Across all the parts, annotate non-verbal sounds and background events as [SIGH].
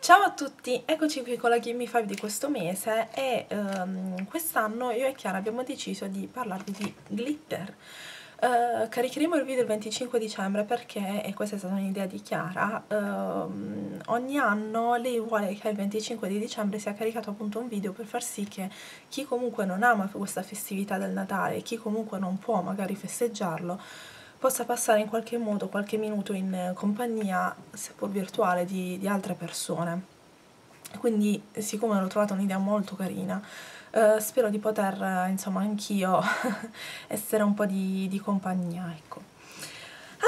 Ciao a tutti, eccoci qui con la Gimme 5 di questo mese e um, quest'anno io e Chiara abbiamo deciso di parlarvi di glitter. Uh, caricheremo il video il 25 dicembre perché, e questa è stata un'idea di Chiara, uh, ogni anno lei vuole che il 25 di dicembre sia caricato appunto un video per far sì che chi comunque non ama questa festività del Natale, chi comunque non può magari festeggiarlo, possa passare in qualche modo qualche minuto in compagnia, seppur virtuale, di, di altre persone. Quindi, siccome l'ho trovata un'idea molto carina, eh, spero di poter, insomma, anch'io [LAUGHS] essere un po' di, di compagnia, ecco.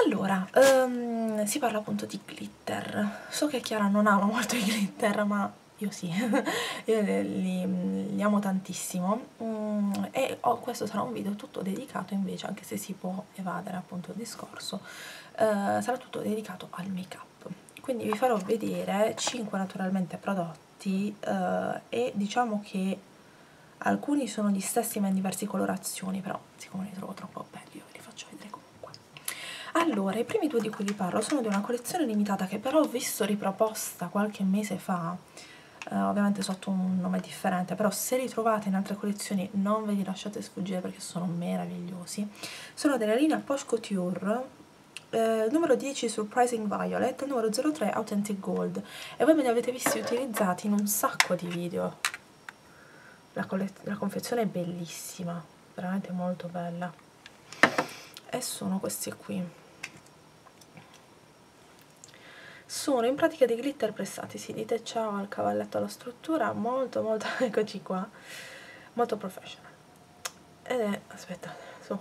Allora, um, si parla appunto di glitter. So che Chiara non ama molto i glitter, ma io sì, [LAUGHS] io li, li, amo tantissimo mm, e oh, questo sarà un video tutto dedicato invece, anche se si può evadere appunto il discorso, eh, sarà tutto dedicato al make up. Quindi vi farò vedere 5 naturalmente prodotti eh, e diciamo che alcuni sono gli stessi ma in diverse colorazioni, però siccome li trovo troppo belli io ve li faccio vedere comunque. Allora, i primi due di cui vi parlo sono di una collezione limitata che però ho visto riproposta qualche mese fa uh, ovviamente sotto un nome differente, però se li trovate in altre collezioni non ve li lasciate sfuggire perché sono meravigliosi. Sono della linea Poche Couture, eh, numero 10 Surprising Violet, numero 03 Authentic Gold e voi me li avete visti utilizzati in un sacco di video. La, la confezione è bellissima, veramente molto bella. E sono questi qui sono in pratica dei glitter pressati si dite ciao al cavalletto alla struttura molto molto [LAUGHS] eccoci qua molto professional. Ed è aspettate su.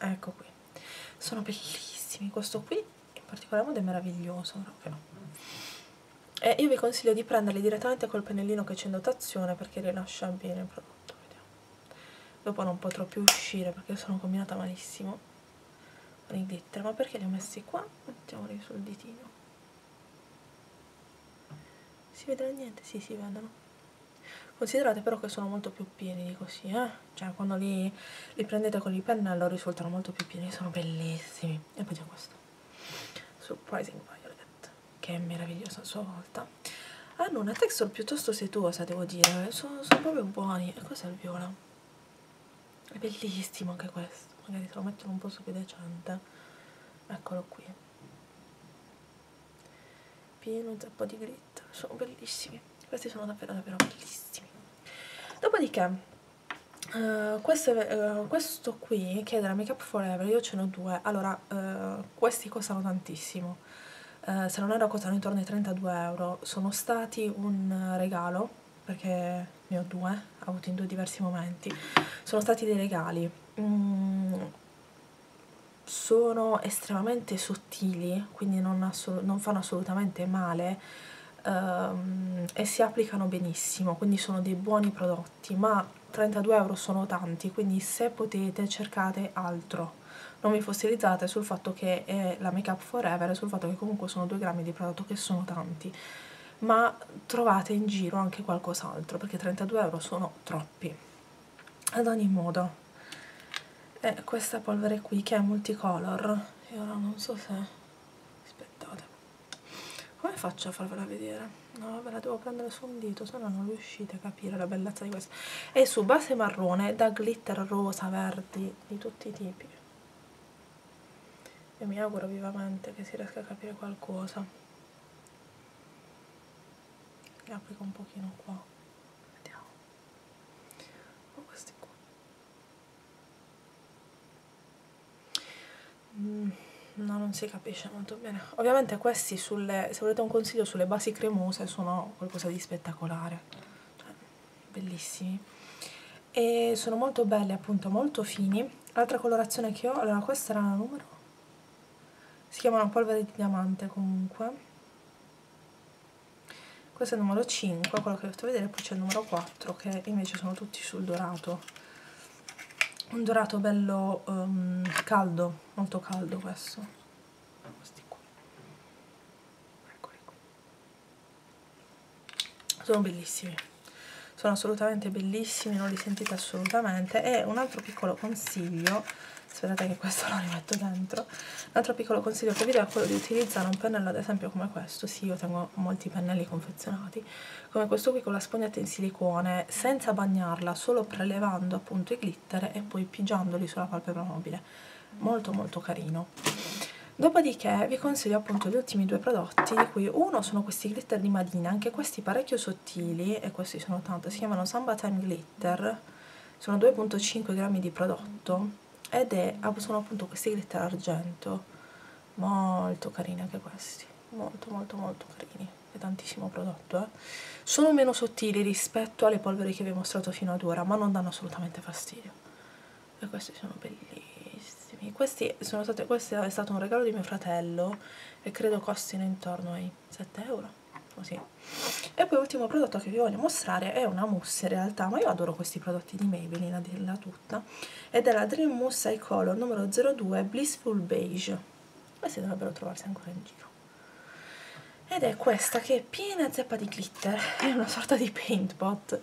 Ecco qui. Sono bellissimi questo qui in particolar modo è meraviglioso proprio e io vi consiglio di prenderli direttamente col pennellino che c'è in dotazione perché rilascia bene il prodotto vediamo. Dopo non potrò più uscire perché sono combinata malissimo i glitter ma perché li ho messi qua? mettiamoli sul ditino si vedrà niente? sì si vedono considerate però che sono molto più pieni di così eh? cioè quando li, li prendete con il pennello risultano molto più pieni sono bellissimi e poi c'è questo Surprising Violet che è meraviglioso a sua volta hanno una texture piuttosto setuosa devo dire sono, sono proprio buoni e cos'è il viola? Bellissimo anche questo. Magari te lo mettono un po' su più decente eccolo qui. Pieno zeppo di glitter sono bellissimi. Questi sono davvero davvero bellissimi. Dopodiché uh, questo, uh, questo, qui che è della Makeup Forever io ce ne ho due. Allora uh, questi costano tantissimo. Se non erro costano intorno ai 32 euro. Sono stati un regalo perché ne ho due, ho avuto in due diversi momenti. Sono stati dei regali. Mm, sono estremamente sottili, quindi non, non fanno assolutamente male um, e si applicano benissimo, quindi sono dei buoni prodotti, ma 32 euro sono tanti, quindi se potete cercate altro. Non vi fossilizzate sul fatto che è la Make Up Forever e sul fatto che comunque sono 2 grammi di prodotto che sono tanti, ma trovate in giro anche qualcos'altro, perché 32 euro sono troppi. Ad ogni modo, è questa polvere qui che è multicolor e ora non so se aspettate come faccio a farvela vedere? no ve la devo prendere su un dito se no non riuscite a capire la bellezza di questa è su base marrone da glitter rosa, verdi di tutti i tipi e mi auguro vivamente che si riesca a capire qualcosa applico un pochino qua Mm, no, non si capisce molto bene. Ovviamente questi, sulle, se volete un consiglio, sulle basi cremose sono qualcosa di spettacolare. Cioè, bellissimi. E sono molto belli, appunto, molto fini. L'altra colorazione che ho, allora questa era la numero... Si chiamano polvere di diamante comunque. Questo è il numero 5, quello che vi ho fatto vedere, poi c'è il numero 4 che invece sono tutti sul dorato un dorato bello um, caldo, molto caldo questo. Questi qui. Eccoli qui. Sono bellissimi. Sono assolutamente bellissimi non li sentite assolutamente. E un altro piccolo consiglio aspettate che questo [LAUGHS] lo rimetto dentro un altro piccolo consiglio che vi do è quello di utilizzare un pennello ad esempio come questo. Sì io tengo molti pennelli confezionati. Come questo qui con la spugnetta in silicone senza bagnarla solo prelevando appunto i glitter e poi pigiandoli sulla palpebra mobile molto molto carino Dopodiché vi consiglio appunto gli ultimi due prodotti, di cui uno sono questi glitter di Madina, anche questi parecchio sottili, e questi sono tanto, si chiamano Samba Time Glitter, sono 2.5 grammi di prodotto, ed è, ah, sono appunto questi glitter argento, molto carini anche questi, molto molto molto carini, è tantissimo prodotto, eh. Sono meno sottili rispetto alle polveri che vi ho mostrato fino ad ora, ma non danno assolutamente fastidio, e questi sono bellissimi bellissimi questi sono stati, questo è stato un regalo di mio fratello e credo costino intorno ai 7 euro così. E poi l'ultimo prodotto che vi voglio mostrare è una mousse in realtà ma io adoro questi prodotti di Maybelline a dirla tutta ed è la Dream Mousse Eye Color numero 02 Blissful Beige. Questi dovrebbero trovarsi ancora in giro. Ed è questa che è piena zeppa di glitter è una sorta di paint pot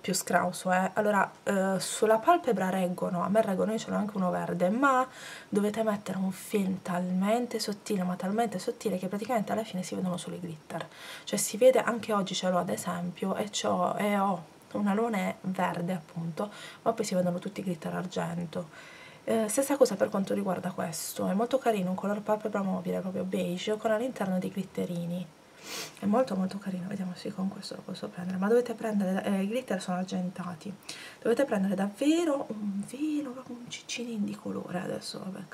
più scrauso, eh. Allora, eh, sulla palpebra reggono, a me reggono, io ce l'ho anche uno verde, ma dovete mettere un film talmente sottile, ma talmente sottile, che praticamente alla fine si vedono solo i glitter. Cioè si vede, anche oggi ce l'ho ad esempio, e, ho, e ho un alone verde appunto, ma poi si vedono tutti i glitter argento. Eh, stessa cosa per quanto riguarda questo, è molto carino, un color palpebra mobile, proprio beige, con all'interno dei glitterini è molto molto carino. Vediamo se con questo lo posso prendere. Ma dovete prendere eh, i glitter sono argentati. Dovete prendere davvero un velo proprio un ciccinin di colore. Adesso vabbè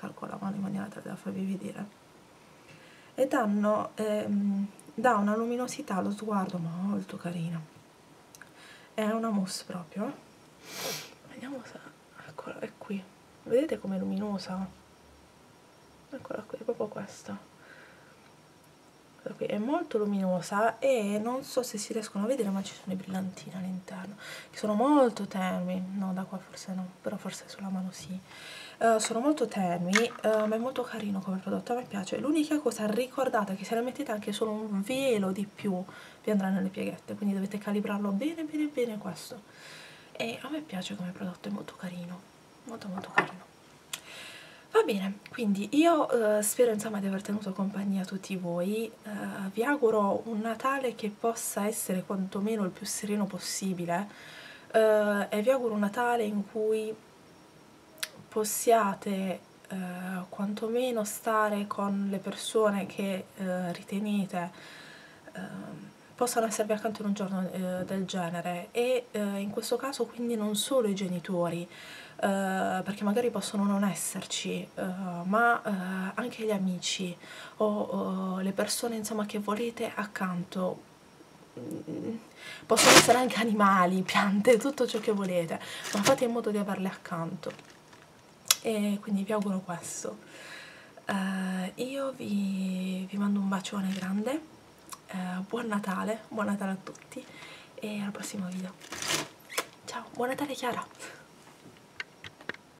mano in maniera tale da farvi vedere. E danno ehm, dà una luminosità allo sguardo molto carina. È una mousse proprio. Vediamo se eccola è qui. Vedete com'è luminosa? Eccola qui è proprio questa qui è molto luminosa e non so se si riescono a vedere ma ci sono i brillantini all'interno che sono molto tenui. No da qua forse no però forse sulla mano sì. Uh, sono molto tenui uh, ma è molto carino come prodotto a me piace. L'unica cosa ricordate che se ne mettete anche solo un velo di più vi andrà nelle pieghette quindi dovete calibrarlo bene bene bene questo. E a me piace come prodotto è molto carino molto molto carino Va bene, quindi io uh, spero insomma di aver tenuto compagnia a tutti voi, uh, vi auguro un Natale che possa essere quantomeno il più sereno possibile. Uh, e vi auguro un Natale in cui possiate quantomeno stare con le persone che ritenete possano esservi accanto in un giorno del genere. E in questo caso quindi non solo i genitori, Uh, perché magari possono non esserci, uh, ma uh, anche gli amici o le persone insomma che volete accanto. Mm, possono essere anche animali, piante, [LAUGHS] tutto ciò che volete, ma fate in modo di averle accanto. E quindi vi auguro questo. Io vi, vi, mando un bacione grande buon Natale, buon Natale a tutti e al prossimo video. Ciao, buon Natale Chiara